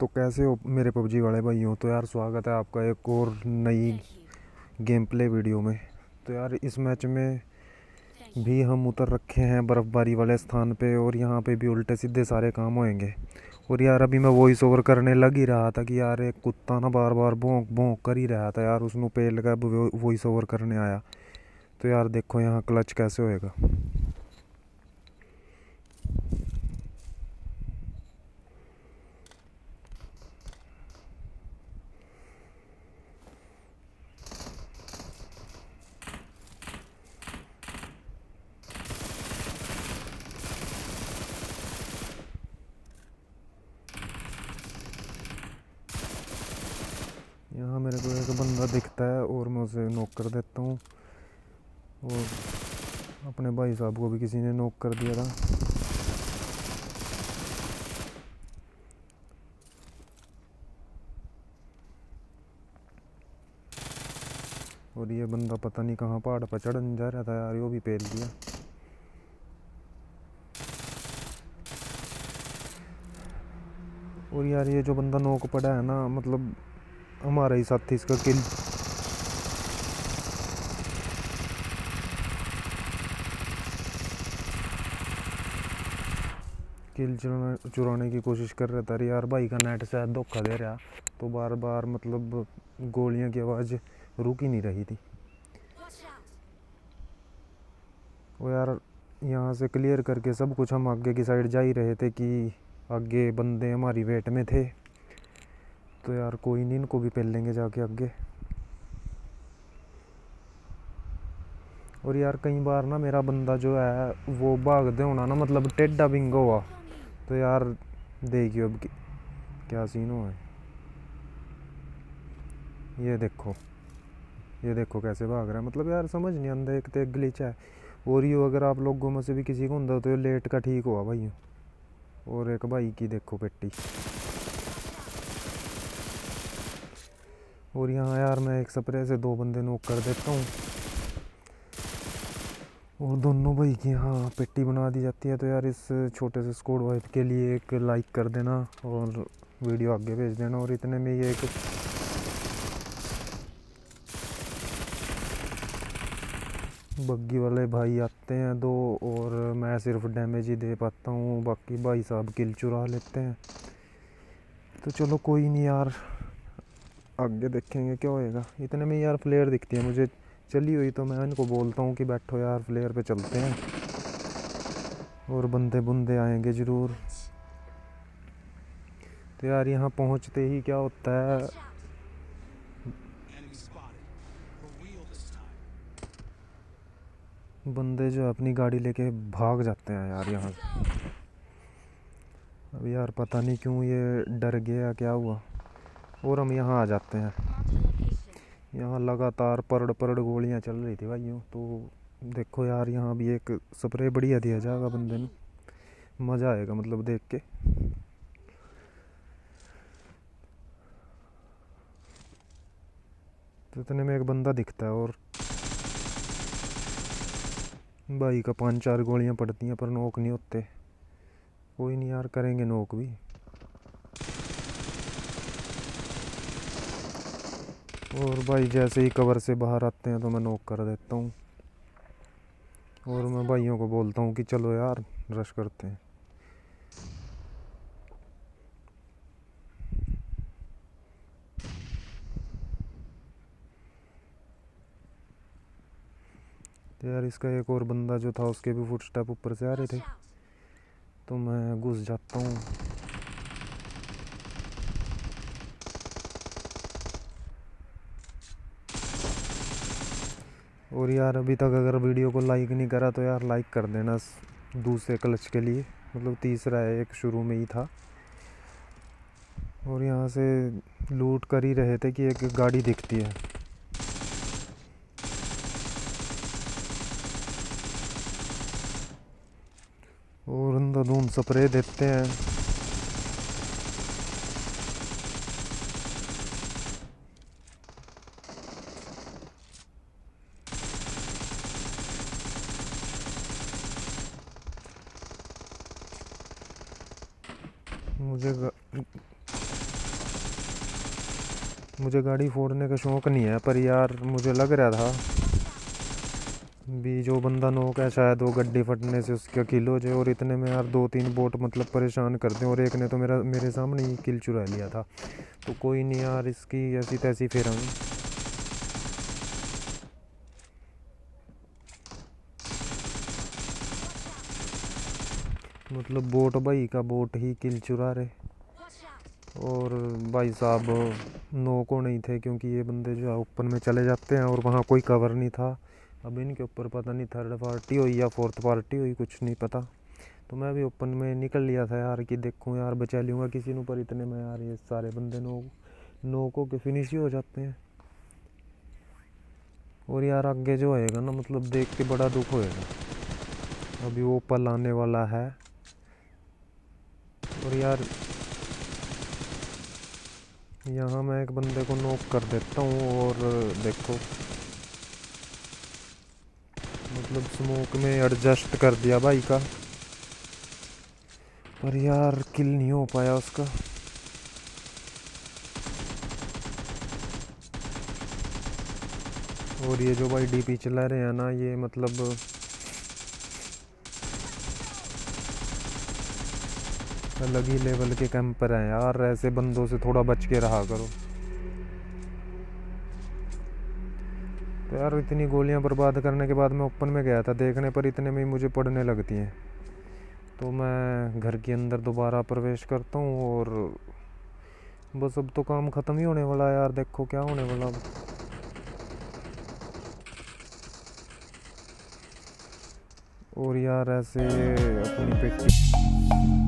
तो कैसे हो मेरे पबजी वाले भाइयों? तो यार स्वागत है आपका एक और नई गेम प्ले वीडियो में। तो यार इस मैच में भी हम उतर रखे हैं बर्फ़बारी वाले स्थान पे और यहाँ पे भी उल्टे सीधे सारे काम होएँगे। और यार अभी मैं वॉइस ओवर करने लग ही रहा था कि यार एक कुत्ता ना बार बार भोंक भोंक कर ही रहा था यार उसने पेल का वॉइस ओवर करने आया। तो यार देखो यहाँ क्लच कैसे होएगा यहाँ मेरे को एक बंदा दिखता है और मैं उसे नॉक कर देता हूँ। और अपने भाई साहब को भी किसी ने नॉक कर दिया था। और ये बंदा पता नहीं कहाँ पहाड़ पर चढ़ने जा रहा था यार वो भी पेल दिया। और यार ये जो बंदा नोक पड़ा है ना मतलब हमारा ही साथी इसका किल किल चुराने चुराने की कोशिश कर रहा था यार, भाई का नेट शायद धोखा दे रहा। तो बार बार मतलब गोलियाँ की आवाज़ रुक ही नहीं रही थी। वो यार यहाँ से क्लियर करके सब कुछ हम आगे की साइड जा ही रहे थे कि आगे बंदे हमारी वेट में थे। तो यार कोई नहीं, इनको भी पहन लेंगे जाके आगे। और यार कई बार ना मेरा बंदा जो है, वो भाग दे होना ना मतलब टेढ़ा बिंगा हुआ। तो यार देखियो अब क्या सीन हुआ है। ये देखो ये देखो कैसे भाग रहा है। मतलब यार समझ नहीं आंदा, एक तो ग्लिच है। और ये अगर आप लोगों में से भी किसी को होंगे तो लेट का ठीक हुआ भाई और एक भाई की देखो पेटी। और यहाँ यार मैं एक स्प्रे से दो बंदे नोक कर देता हूँ। और दोनों भाई की यहाँ पेटी बना दी जाती है तो यार इस छोटे से स्कोड वाइफ के लिए एक लाइक कर देना और वीडियो आगे भेज देना। और इतने में ये एक बग्गी वाले भाई आते हैं दो, और मैं सिर्फ़ डैमेज ही दे पाता हूँ, बाकी भाई साहब किल चुरा लेते हैं। तो चलो कोई नहीं यार आगे देखेंगे क्या होएगा। इतने में यार फ्लेयर दिखती है मुझे। चली हुई तो मैं इनको बोलता हूँ कि बैठो यार फ्लेयर पे चलते हैं। और बंदे बुंदे आएँगे ज़रूर। तो यार यहाँ पहुँचते ही क्या होता है। बंदे जो अपनी गाड़ी लेके भाग जाते हैं यार यहाँ। अब यार पता नहीं क्यों ये डर गया, क्या हुआ? और हम यहाँ आ जाते हैं। यहाँ लगातार परड़ परड़ गोलियाँ चल रही थी भाइयों। तो देखो यार, यहाँ भी एक स्प्रे बढ़िया दिया जाएगा बंदे ने। मज़ा आएगा मतलब देख के। तो इतने में एक बंदा दिखता है और भाई का पाँच चार गोलियाँ पड़ती हैं पर नोक नहीं होते। कोई नहीं यार, करेंगे नोक भी। और भाई जैसे ही कवर से बाहर आते हैं तो मैं नोक कर देता हूँ। और मैं भाइयों को बोलता हूँ कि चलो यार रश करते हैं। तो यार इसका एक और बंदा जो था उसके भी फुट स्टेप ऊपर से आ रहे थे। तो मैं घुस जाता हूँ। और यार, अभी तक अगर वीडियो को लाइक नहीं करा तो यार लाइक कर देना दूसरे क्लच के लिए। मतलब तीसरा है, एक शुरू में ही था। और यहाँ से लूट कर ही रहे थे कि एक गाड़ी दिखती है। और अंधाधुंध स्प्रे देते हैं। मुझे गा... मुझे गाड़ी फोड़ने का शौक़ नहीं है, पर यार मुझे लग रहा था भी जो बंदा नोक है, शायद वो गड्डी फटने से उसका किल हो जाए। और इतने में यार दो तीन बोट मतलब परेशान करते हैं और एक ने तो मेरा, मेरे सामने ही किल चुरा लिया था। तो कोई नहीं यार, इसकी ऐसी तैसी फेरांगी मतलब बोट भाई का बोट ही किल चुरा रहे। और भाई साहब, नो को नहीं थे क्योंकि ये बंदे जो है ओपन में चले जाते हैं और वहाँ कोई कवर नहीं था। अब इनके ऊपर पता नहीं थर्ड पार्टी हुई या फोर्थ पार्टी हुई, कुछ नहीं पता। तो मैं भी ओपन में निकल लिया था यार कि देखूँ यार बचा लूँगा किसी ने पर इतने में यार ये सारे बंदे नो नोको के फिनिश ही हो जाते हैं। और यार आगे जो होएगा ना मतलब देख के बड़ा दुख होएगा। अभी वो पल आने वाला है। और यार, यहाँ मैं एक बंदे को नोक कर देता हूँ और देखो। मतलब स्मोक में एडजस्ट कर दिया भाई का। पर यार किल नहीं हो पाया उसका। और ये जो भाई डीपी चला रहे हैं ना, ये मतलब अलग ही लेवल के कैंपर हैं यार, ऐसे बंदों से थोड़ा बच के रहा करो। तो यार इतनी गोलियाँ बर्बाद करने के बाद मैं ओपन में गया था, देखने पर इतने में ही मुझे पड़ने लगती हैं। तो मैं घर के अंदर दोबारा प्रवेश करता हूँ और बस अब तो काम ख़त्म ही होने वाला है यार, देखो क्या होने वाला अब। और यार ऐसे अपनी पेटी